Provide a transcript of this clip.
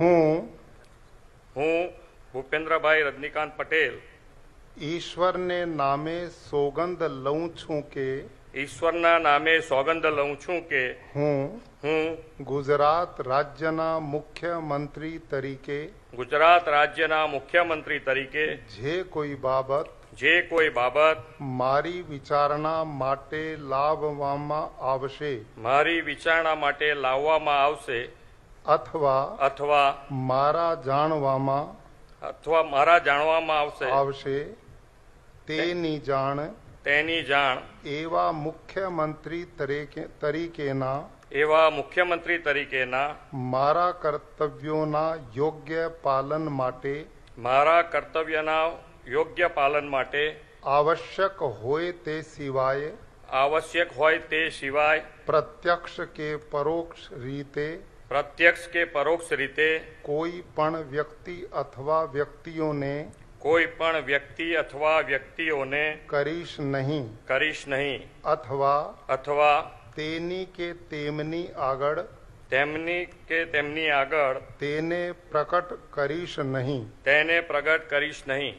હું હું ભૂપેન્દ્રભાઈ રજનીકાંત પટેલ. ઈશ્વરને નામે સોગંદ લઉં છું કે? ઈશ્વરના નામે સોગંદ લઉં છું કે? હું હું ગુજરાત રાજ્યના મુખ્યમંત્રી તરીકે? ગુજરાત રાજ્યના મુખ્યમંત્રી તરીકે. જે કોઈ બાબત જે કોઈ બાબત મારી વિચારણા માટે લાવવામાં આવશે? મારી વિચારણા માટે લાવવામાં આવશે? અથવા અથવા મારા જાણવામાં અથવા મારા જાણવામાં આવશે આવશે તેની જાણ તેની જાણ એવા મુખ્યમંત્રી તરીકે તરીકેના એવા મુખ્યમંત્રી તરીકેના મારા કર્તવ્યોના યોગ્ય પાલન માટે મારા કર્તવ્યના યોગ્ય પાલન માટે આવશ્યક હોય તે સિવાય આવશ્યક હોય તે સિવાય પ્રત્યક્ષ કે પરોક્ષ રીતે પ્રત્યક્ષ કે પરોક્ષ રીતે કોઈ પણ વ્યક્તિ અથવા વ્યક્તિઓને કોઈ પણ વ્યક્તિ અથવા વ્યક્તિઓને કરીશ નહીં કરીશ નહીં અથવા અથવા તેની કે તેમની આગળ તેમની કે તેમની આગળ તેને પ્રકટ કરીશ નહીં તેને પ્રગટ કરીશ નહીં